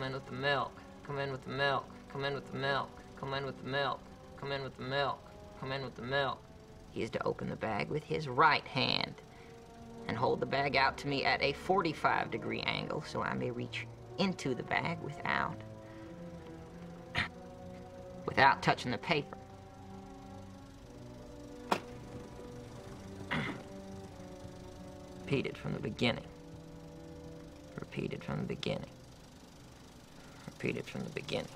milk. Come in with the milk. Come in with the milk. Come in with the milk. Come in with the milk. Come in with the milk. He is to open the bag with his right hand and hold the bag out to me at a 45 degree angle so I may reach into the bag without without touching the paper. Repeated from the beginning. Repeated from the beginning. Repeated from the beginning.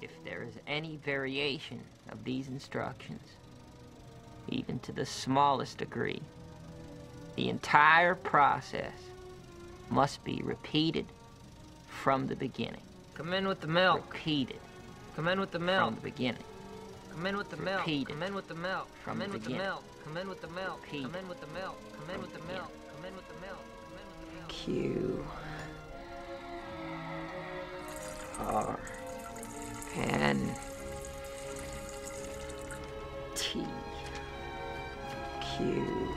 If there is any variation of these instructions, even to the smallest degree, the entire process must be repeated from the beginning. Come in with the milk. Repeated. Come in with the milk. From the beginning. Come in with the milk. Come in with the milk. Come in with the milk. Come in with the milk. Come in with the milk. Come in with the milk. Come in with the milk. Come in with the milk. Q. R. N. T. Q.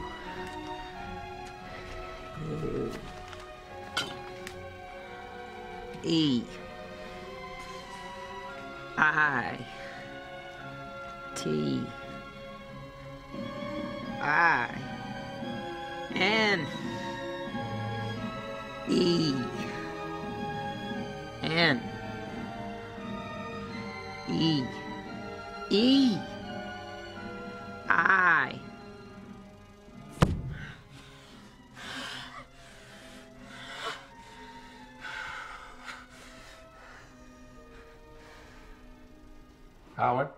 U. E. I. T. I. N. E. N. E. E. I. Howard?